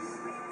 Jesus.